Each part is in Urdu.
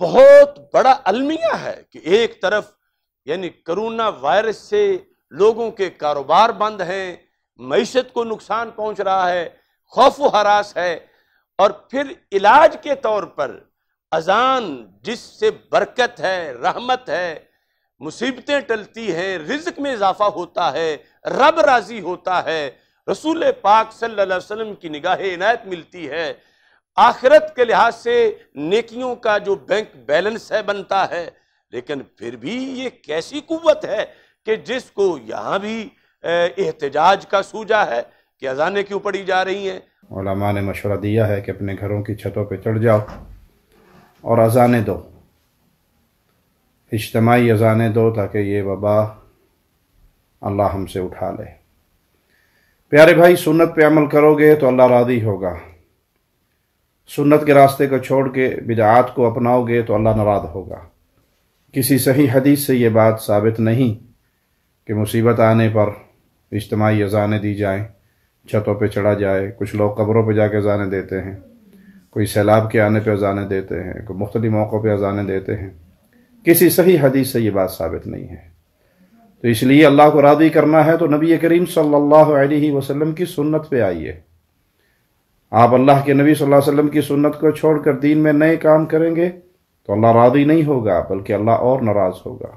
بہت بڑا المیہ ہے کہ ایک طرف یعنی کرونا وائرس سے لوگوں کے کاروبار بند ہیں، معیشت کو نقصان پہنچ رہا ہے، خوف و حراس ہے، اور پھر علاج کے طور پر اذان جس سے برکت ہے، رحمت ہے، مصیبتیں ٹلتی ہیں، رزق میں اضافہ ہوتا ہے، رب راضی ہوتا ہے، رسول پاک صلی اللہ علیہ وسلم کی نگاہ عنایت ملتی ہے آخرت کے لحاظ سے نیکیوں کا جو بینک بیلنس ہے بنتا ہے، لیکن پھر بھی یہ کیسی قوت ہے کہ جس کو یہاں بھی احتجاج کا سوجا ہے کہ اذانیں کیوں پڑی جا رہی ہیں؟ علماء نے مشورہ دیا ہے کہ اپنے گھروں کی چھتوں پہ چڑھ جاؤ اور اذانیں دو۔ اجتماعی اذانیں دو تاکہ یہ وبا اللہ ہم سے اٹھا لے۔ پیارے بھائی، سنت پہ عمل کرو گے تو اللہ راضی ہوگا۔ سنت کے راستے کو چھوڑ کے بدعات کو اپناؤ گے تو اللہ ناراض ہوگا۔ کسی صحیح حدیث سے یہ بات ثابت نہیں کہ مصیبت آنے پر اجتماعی اذانیں دی جائیں، چھتوں پہ چڑھا جائے، کچھ لوگ قبروں پہ جا کے اذانیں دیتے ہیں، کوئی سیلاب کے آنے پہ اذانیں دیتے ہیں، کوئی مختلف موقعوں پہ اذانیں دیتے ہیں۔ کسی صحیح حدیث سے یہ بات ثابت نہیں ہے۔ تو اس لیے اللہ کو راضی کرنا ہے تو نبی کریم صلی اللہ علیہ وسلم کی سنت پہ آئیے۔ آپ اللہ کے نبی صلی اللہ علیہ وسلم کی سنت کو چھوڑ کر دین میں نئے کام کریں گے تو اللہ راضی نہیں ہوگا، بلکہ اللہ اور ناراض ہوگا۔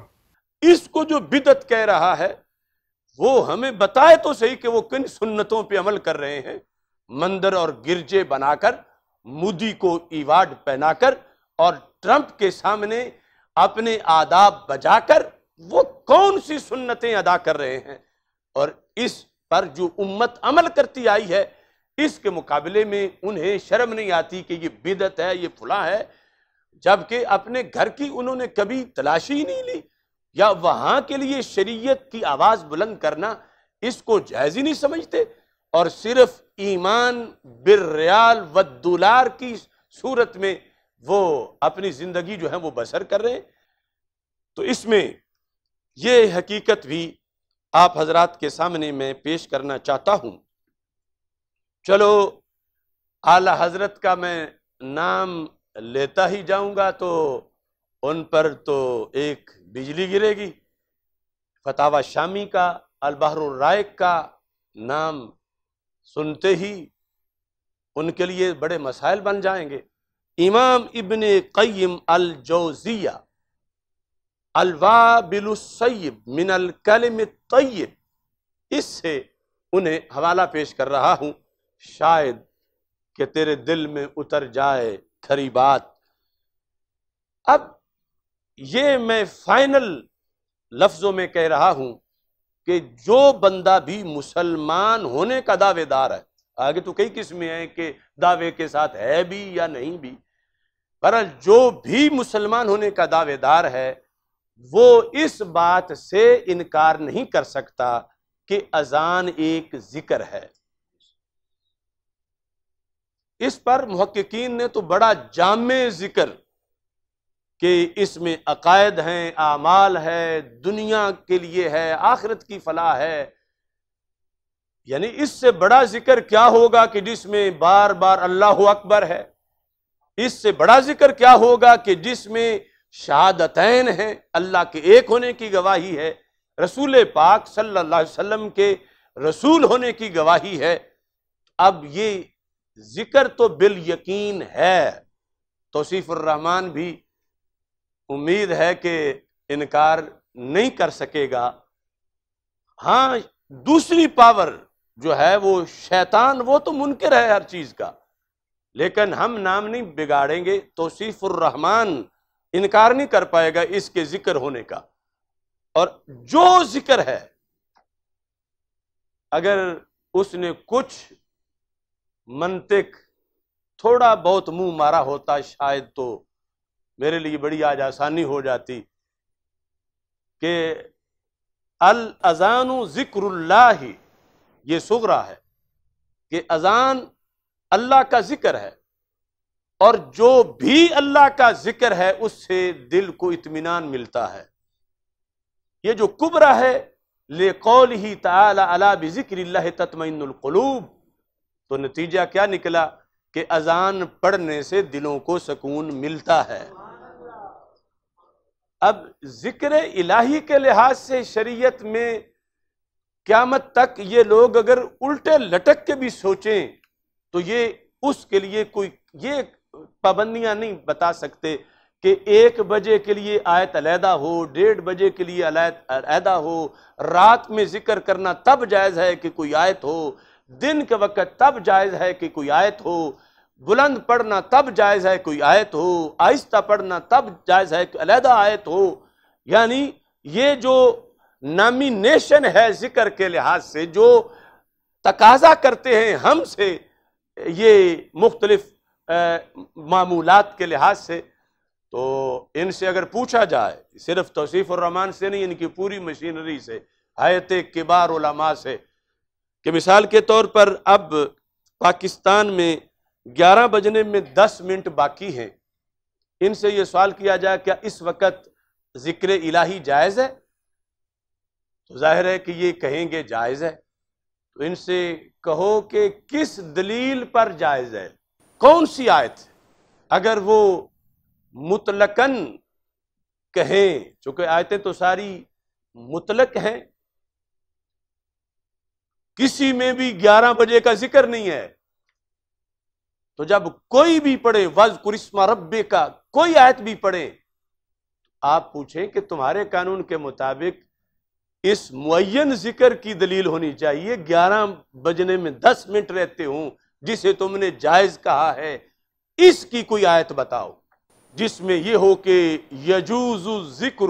اس کو جو بدت کہہ رہا ہے، وہ ہمیں بتائے تو صحیح کہ وہ کن سنتوں پہ عمل کر رہے ہیں۔ مندر اور گرجے بنا کر، مودی کو ایوارڈ پہنا کر اور ٹرمپ کے سامنے اپنے آداب بجا کر وہ کون سی سنتیں ادا کر رہے ہیں؟ اور اس پر جو امت عمل کرتی آئی ہے اس کے مقابلے میں انہیں شرم نہیں آتی کہ یہ بدت ہے، یہ فلاں ہے، جبکہ اپنے گھر کی انہوں نے کبھی تلاشی ہی نہیں لی۔ یا وہاں کے لیے شریعت کی آواز بلند کرنا اس کو جائز ہی نہیں سمجھتے۔ اور صرف ایمان بالریال والدولار کی صورت میں وہ اپنی زندگی جو ہے وہ بسر کر رہے ہیں۔ تو اس میں یہ حقیقت بھی آپ حضرات کے سامنے میں پیش کرنا چاہتا ہوں۔ چلو، اعلی حضرت کا میں نام لیتا ہی جاؤں گا تو ان پر تو ایک بجلی گرے گی۔ فتح شامی کا، البحر الرائق کا نام سنتے ہی ان کے لیے بڑے مسائل بن جائیں گے۔ امام ابن قیم الجوزیہ، الوابل السیب من الکلم الطیب، اس سے انہیں حوالہ پیش کر رہا ہوں۔ شاید کہ تیرے دل میں اتر جائے کھری بات۔ اب یہ میں فائنل لفظوں میں کہہ رہا ہوں کہ جو بندہ بھی مسلمان ہونے کا دعوے دار ہے، آگے تو کئی قسمیں ہیں کہ دعوے کے ساتھ ہے بھی یا نہیں بھی پر جو بھی مسلمان ہونے کا دعوے دار ہے، وہ اس بات سے انکار نہیں کر سکتا کہ اذان ایک ذکر ہے۔ اس پر محققین نے تو بڑا جامع ذکر کہ اس میں عقائد ہیں، اعمال ہے، دنیا کے لیے ہے، آخرت کی فلاح ہے۔ یعنی اس سے بڑا ذکر کیا ہوگا کہ جس میں بار بار اللہ اکبر ہے؟ اس سے بڑا ذکر کیا ہوگا کہ جس میں شہادتین ہیں، اللہ کے ایک ہونے کی گواہی ہے، رسول پاک صلی اللہ علیہ وسلم کے رسول ہونے کی گواہی ہے۔ اب یہ ذکر تو بال یقین ہے۔ توصیف الرحمان بھی امید ہے کہ انکار نہیں کر سکے گا۔ ہاں دوسری پاور جو ہے وہ شیطان، وہ تو منکر ہے ہر چیز کا۔ لیکن ہم نام نہیں بگاڑیں گے۔ توصیف الرحمان انکار نہیں کر پائے گا اس کے ذکر ہونے کا۔ اور جو ذکر ہے، اگر اس نے کچھ منطق، تھوڑا بہت منہ مارا ہوتا شاید تو میرے لیے بڑی آج آسانی ہو جاتی کہ الزان ذکر اللہ ہی یہ سغرا ہے کہ اذان اللہ کا ذکر ہے اور جو بھی اللہ کا ذکر ہے، اس سے دل کو اطمینان ملتا ہے۔ یہ جو کبرا ہے لے قول ہی اللہ بذکر اللہ تطمئن القلوب تو نتیجہ کیا نکلا کہ اذان پڑھنے سے دلوں کو سکون ملتا ہے۔ اب ذکر الہی کے لحاظ سے شریعت میں قیامت تک یہ لوگ اگر الٹے لٹک کے بھی سوچیں تو یہ اس کے لیے کوئی یہ پابندیاں نہیں بتا سکتے کہ ایک بجے کے لیے آیت علیحدہ ہو، ڈیڑھ بجے کے لیے علیحدہ ہو، رات میں ذکر کرنا تب جائز ہے کہ کوئی آیت ہو۔ دن کے وقت تب جائز ہے کہ کوئی آیت ہو، بلند پڑھنا تب جائز ہے کوئی آیت ہو، آہستہ پڑھنا تب جائز ہے کہ علیحدہ آیت ہو۔ یعنی یہ جو نامینیشن ہے ذکر کے لحاظ سے، جو تقاضا کرتے ہیں ہم سے، یہ مختلف معمولات کے لحاظ سے۔ تو ان سے اگر پوچھا جائے، صرف توصیف الرحمان سے نہیں، ان کی پوری مشینری سے حیت کبار علماء سے کہ مثال کے طور پر اب پاکستان میں گیارہ بجنے میں دس منٹ باقی ہیں۔ ان سے یہ سوال کیا جائے، کیا اس وقت ذکر الہی جائز ہے؟ تو ظاہر ہے کہ یہ کہیں گے جائز ہے۔ تو ان سے کہو کہ کس دلیل پر جائز ہے؟ کون سی آیت اگر وہ مطلقاً کہیں، چونکہ آیتیں تو ساری مطلق ہیں کسی میں بھی گیارہ بجے کا ذکر نہیں ہے۔ تو جب کوئی بھی پڑھے وز کرسما ربے کا کوئی آیت بھی پڑھے، آپ پوچھیں کہ تمہارے قانون کے مطابق اس معین ذکر کی دلیل ہونی چاہیے۔ گیارہ بجنے میں دس منٹ رہتے ہوں، جسے تم نے جائز کہا ہے۔ اس کی کوئی آیت بتاؤ، جس میں یہ ہو کہ یجوز ذکر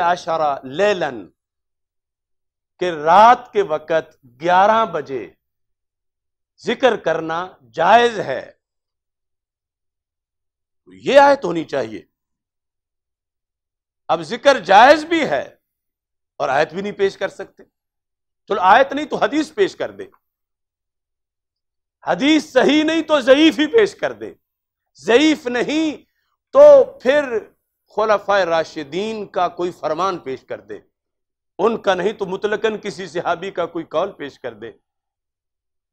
اشارہ لیلن کہ رات کے وقت گیارہ بجے ذکر کرنا جائز ہے۔ یہ آیت ہونی چاہیے۔ اب ذکر جائز بھی ہے اور آیت بھی نہیں پیش کر سکتے۔ چلو آیت نہیں تو حدیث پیش کر دے حدیث صحیح نہیں تو ضعیف ہی پیش کر دے ضعیف نہیں تو پھر خلفۂ راشدین کا کوئی فرمان پیش کر دے ان کا نہیں تو مطلقاً کسی صحابی کا کوئی کال پیش کر دے۔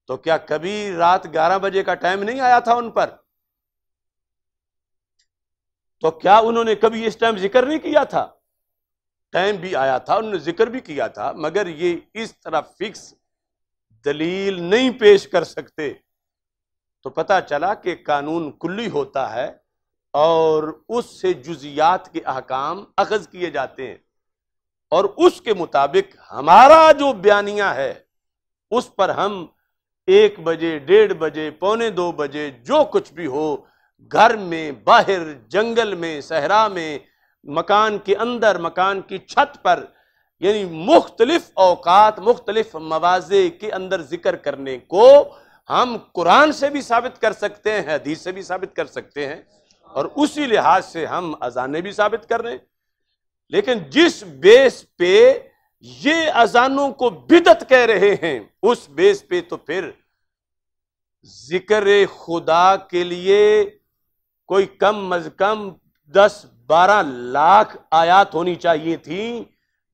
تو کیا کبھی رات گیارہ بجے کا ٹائم نہیں آیا تھا ان پر؟ تو کیا انہوں نے کبھی اس ٹائم ذکر نہیں کیا تھا؟ ٹائم بھی آیا تھا، انہوں نے ذکر بھی کیا تھا، مگر یہ اس طرح فکس دلیل نہیں پیش کر سکتے۔ تو پتا چلا کہ قانون کلی ہوتا ہے اور اس سے جزیات کے احکام اخذ کیے جاتے ہیں۔ اور اس کے مطابق ہمارا جو بیانیہ ہے، اس پر ہم ایک بجے، ڈیڑھ بجے، پونے دو بجے، جو کچھ بھی ہو، گھر میں، باہر، جنگل میں، صحرا میں، مکان کے اندر، مکان کی چھت پر یعنی مختلف اوقات، مختلف موازے کے اندر ذکر کرنے کو ہم قرآن سے بھی ثابت کر سکتے ہیں، حدیث سے بھی ثابت کر سکتے ہیں اور اسی لحاظ سے ہم اذانیں بھی ثابت کر رہے ہیں۔ لیکن جس بیس پہ یہ اذانوں کو بدت کہہ رہے ہیں، اس بیس پہ تو پھر ذکر خدا کے لیے کوئی کم از کم دس بارہ لاکھ آیات ہونی چاہیے تھیں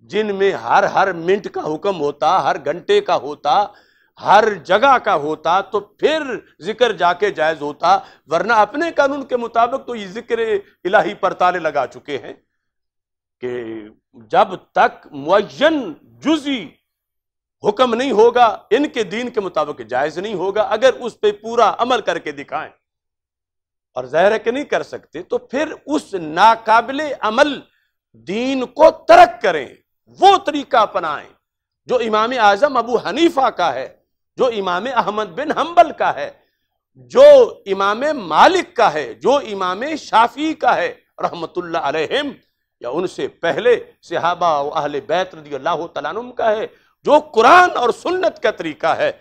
جن میں ہر ہر منٹ کا حکم ہوتا، ہر گھنٹے کا ہوتا، ہر جگہ کا ہوتا، تو پھر ذکر جا کے جائز ہوتا۔ ورنہ اپنے قانون کے مطابق تو یہ ذکر الہی پر تالے لگا چکے ہیں۔ کہ جب تک معین جزی حکم نہیں ہوگا، ان کے دین کے مطابق جائز نہیں ہوگا، اگر اس پہ پورا عمل کر کے دکھائیں اور ظاہر کہ نہیں کر سکتے، تو پھر اس ناقابل عمل دین کو ترک کریں۔ وہ طریقہ اپنائیں جو امام اعظم ابو حنیفہ کا ہے، جو امام احمد بن حنبل کا ہے، جو امام مالک کا ہے، جو امام شافی کا ہے، رحمت اللہ علیہم۔ یا ان سے پہلے صحابہ و اہل بیت رضی اللہ تعالیٰ عنہ کا ہے، جو قرآن اور سنت کا طریقہ ہے۔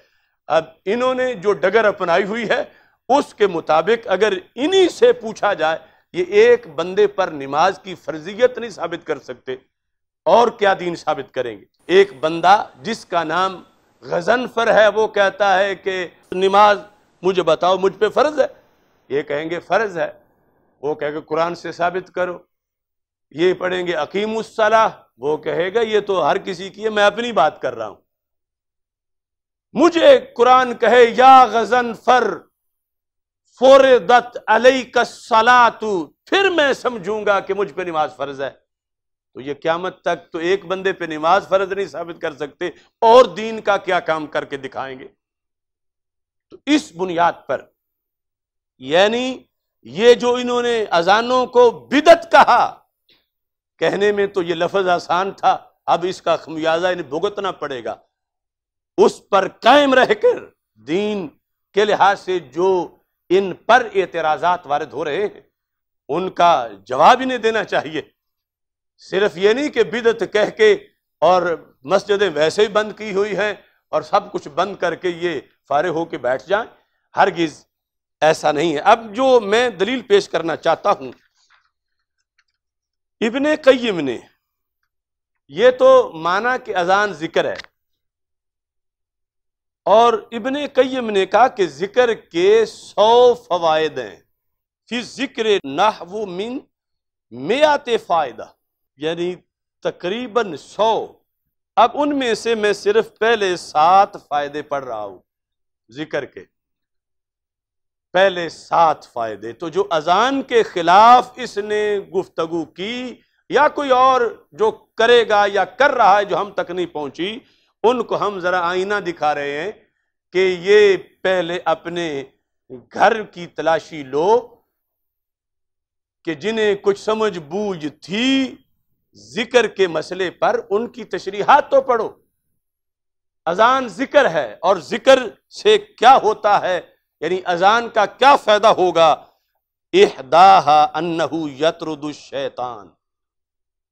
اب انہوں نے جو ڈگر اپنائی ہوئی ہے، اس کے مطابق اگر انہی سے پوچھا جائے، یہ ایک بندے پر نماز کی فرضیت نہیں ثابت کر سکتے، اور کیا دین ثابت کریں گے؟ ایک بندہ جس کا نام غزنفر ہے، وہ کہتا ہے کہ نماز مجھے بتاؤ، مجھ پہ فرض ہے۔ یہ کہیں گے فرض ہے، وہ کہے گے قرآن سے ثابت کرو۔ یہ پڑھیں گے عقیم الصلاح وہ کہے گا، یہ تو ہر کسی کی ہے، میں اپنی بات کر رہا ہوں۔ مجھے قرآن کہے، یا غزن فر فوردت علیہ کا پھر میں سمجھوں گا کہ مجھ پہ نماز فرض ہے۔ تو یہ قیامت تک تو ایک بندے پہ نماز فرض نہیں ثابت کر سکتے، اور دین کا کیا کام کر کے دکھائیں گے۔ تو اس بنیاد پر یعنی یہ جو انہوں نے اذانوں کو بدت کہا کہنے میں تو یہ لفظ آسان تھا، اب اس کا خمیازہ انہیں بھگتنا پڑے گا۔ اس پر قائم رہ کر دین کے لحاظ سے جو ان پر اعتراضات وارد ہو رہے ہیں، ان کا جواب انہیں دینا چاہیے۔ صرف یہ نہیں کہ بدت کہہ کے اور مسجدیں ویسے ہی بند کی ہوئی ہیں اور سب کچھ بند کر کے یہ فارغ ہو کے بیٹھ جائیں۔ ہرگز ایسا نہیں ہے۔ اب جو میں دلیل پیش کرنا چاہتا ہوں ابن قیم نے یہ تو مانا کہ اذان ذکر ہے۔ اور ابن قیم نے کہا کہ ذکر کے سو فوائد ہیں۔ پھر ذکر نحو من میات فائدہ یعنی تقریباً سو۔ اب ان میں سے میں صرف پہلے سات فائدے پڑھ رہا ہوں ذکر کے۔ پہلے سات فائدے تو جو اذان کے خلاف اس نے گفتگو کی یا کوئی اور جو کرے گا یا کر رہا ہے جو ہم تک نہیں پہنچی، ان کو ہم ذرا آئینہ دکھا رہے ہیں کہ یہ پہلے اپنے گھر کی تلاشی لو کہ جنہیں کچھ سمجھ بوجھ تھی ذکر کے مسئلے پر ان کی تشریحات تو پڑھو۔ اذان ذکر ہے اور ذکر سے کیا ہوتا ہے؟ یعنی اذان کا کیا فائدہ ہوگا؟ احداہا انہو یترد الشیطان،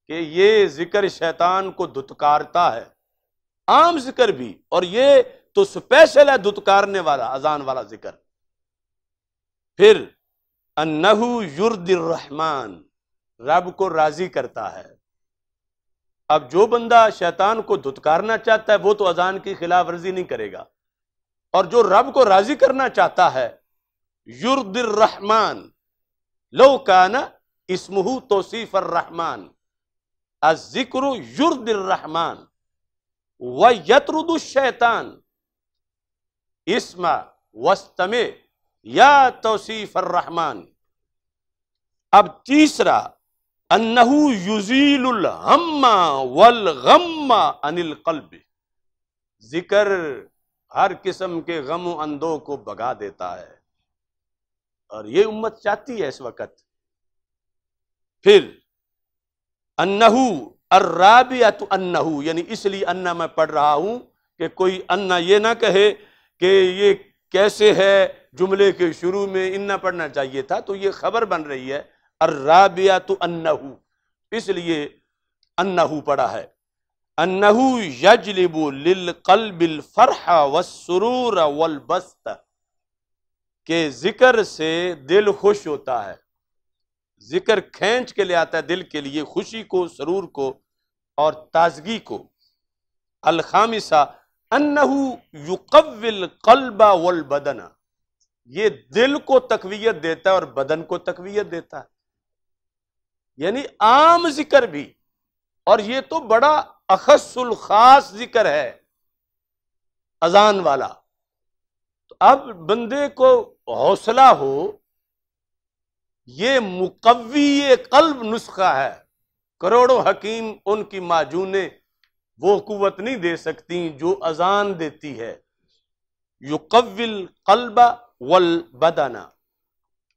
کہ یہ ذکر شیطان کو دھتکارتا ہے۔ عام ذکر بھی، اور یہ تو سپیشل ہے دھتکارنے والا، اذان والا ذکر۔ پھر، انہو یرد الرحمن، رب کو راضی کرتا ہے۔ اب جو بندہ شیطان کو دھتکارنا چاہتا ہے، وہ تو اذان کی خلاف ورزی نہیں کرے گا۔ اور جو رب کو راضی کرنا چاہتا ہے یرد الرحمن لو کانا اسمہ توصیف الرحمن، الذکر یرد الرحمن و یترد الشیطان، اسم وستم یا توصیف الرحمن۔ اب تیسرا، انہو یزیل الہم والغم عن القلب۔ ذکر ہر قسم کے غم و اندوں کو بگا دیتا ہے۔ اور یہ امت چاہتی ہے اس وقت۔ پھر، انہو الرابعت انہو یعنی اس لیے انا میں پڑھ رہا ہوں کہ کوئی انا یہ نہ کہے کہ یہ کیسے ہے، جملے کے شروع میں انا پڑھنا چاہیے تھا، تو یہ خبر بن رہی ہے۔ الرابعت انہو، اس لیے انہو پڑھا ہے۔ انہو یجلب للقلب الفرح والسرور والبست کہ ذکر سے دل خوش ہوتا ہے۔ ذکر کھینچ کے لے آتا ہے دل کے لیے خوشی کو، سرور کو اور تازگی کو۔ الخامسہ، انہو یقوی القلب والبدن، یہ دل کو تقویت دیتا ہے اور بدن کو تقویت دیتا ہے۔ یعنی عام ذکر بھی، اور یہ تو بڑا اخص الخاص ذکر ہے، اذان والا۔ تو اب بندے کو حوصلہ ہو، یہ مقوی قلب نسخہ ہے۔ کروڑوں حکیم ان کی ماجونیں وہ قوت نہیں دے سکتی جو اذان دیتی ہے۔ یو قلب والبدن،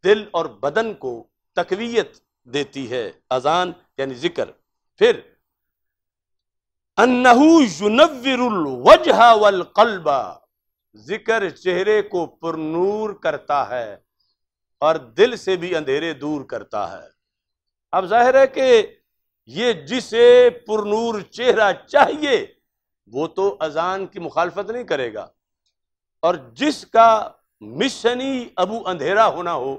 دل اور بدن کو تقویت دیتی ہے، اذان یعنی ذکر۔ پھر انہو ینور الوجہ والقلب، ذکر چہرے کو پرنور کرتا ہے اور دل سے بھی اندھیرے دور کرتا ہے۔ اب ظاہر ہے کہ یہ جسے پرنور چہرہ چاہیے، وہ تو اذان کی مخالفت نہیں کرے گا۔ اور جس کا مشنی ابو اندھیرا ہونا ہو،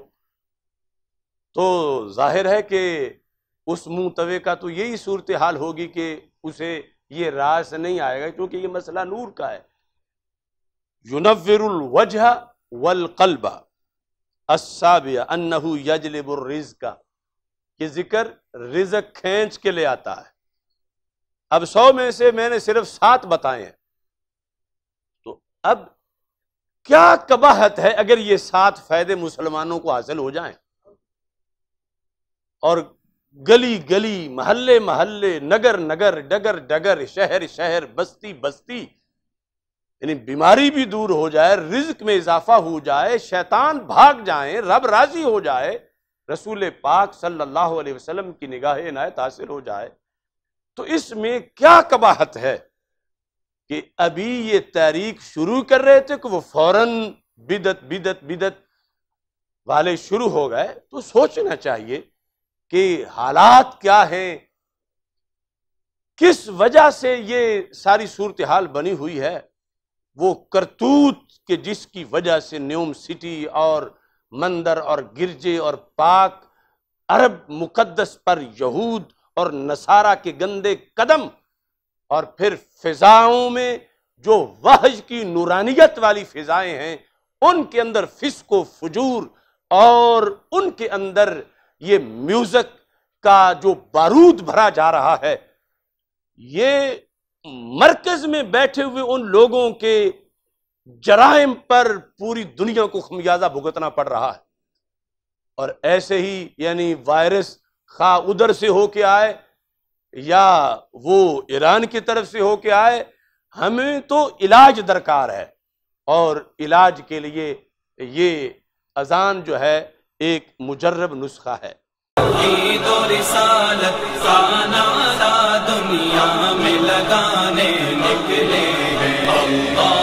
تو ظاہر ہے کہ اس منتوے کا تو یہی صورتحال ہوگی کہ اسے یہ راز نہیں آئے گا کیونکہ یہ مسئلہ نور کا ہے۔ یونور الوجہ والقلب السابع انہو یجلب الرزق۔ یہ ذکر رزق کھینچ کے لے آتا ہے۔ اب سو میں سے میں نے صرف سات بتائے ہیں۔ تو اب کیا کباہت ہے اگر یہ سات فائدے مسلمانوں کو حاصل ہو جائیں؟ اور گلی گلی، محلے محلے، نگر نگر، ڈگر ڈگر، شہر شہر، بستی بستی۔ یعنی بیماری بھی دور ہو جائے، رزق میں اضافہ ہو جائے، شیطان بھاگ جائیں، رب راضی ہو جائے، رسول پاک صلی اللہ علیہ وسلم کی نگاہ عنایت حاصل ہو جائے۔ تو اس میں کیا کباہت ہے کہ ابھی یہ تحریک شروع کر رہے تھے کہ وہ فوراً بدت بدت بدت والے شروع ہو گئے؟ تو سوچنا چاہیے کہ حالات کیا ہیں؟ کس وجہ سے یہ ساری صورتحال بنی ہوئی ہے؟ وہ کرتوت کے جس کی وجہ سے نیوم سٹی اور مندر اور گرجے اور پاک عرب مقدس پر یہود اور نصارہ کے گندے قدم اور پھر فضاؤں میں جو وحج کی نورانیت والی فضائیں ہیں، ان کے اندر فسق و فجور اور ان کے اندر یہ میوزک کا جو بارود بھرا جا رہا ہے، یہ مرکز میں بیٹھے ہوئے ان لوگوں کے جرائم پر پوری دنیا کو خمیازہ بھگتنا پڑ رہا ہے۔ اور ایسے ہی یعنی وائرس خواہ ادھر سے ہو کے آئے یا وہ ایران کی طرف سے ہو کے آئے، ہمیں تو علاج درکار ہے۔ اور علاج کے لیے یہ اذان جو ہے ایک مجرب نسخہ ہے۔ دنیا میں لگانے نکلے ہیں۔ اللہ